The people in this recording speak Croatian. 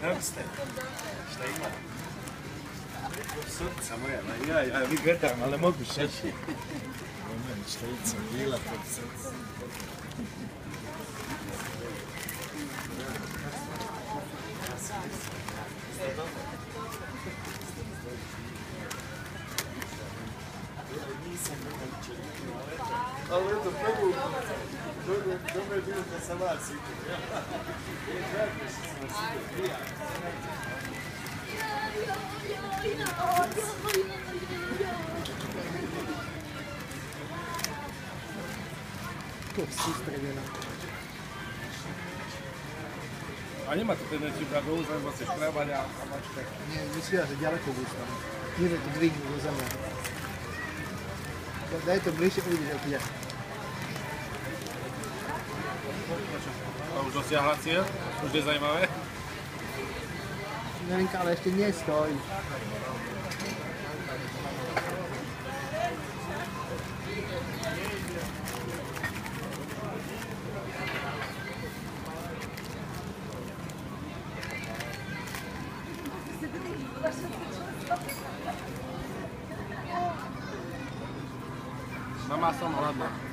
Kako ste? Šta ima? Srca moja, ja, ja vi gledam, ali mogu šeći. Moment, štejica, bila pod srca. Ali eto, prvu, dobro, je bilo da sam vas igra. A nemá to tendenciu brať do územia, bo chceš krávať a, mačkať? Nie, myslia, že ďaleko budú tam. Nie, že to dvihnú do zemia. Daj to bližšie, uvidíš, ako ide. A už dosiahla cieľ? Už je zajímavé? Não encaleste tem nem história. Mamação rolando.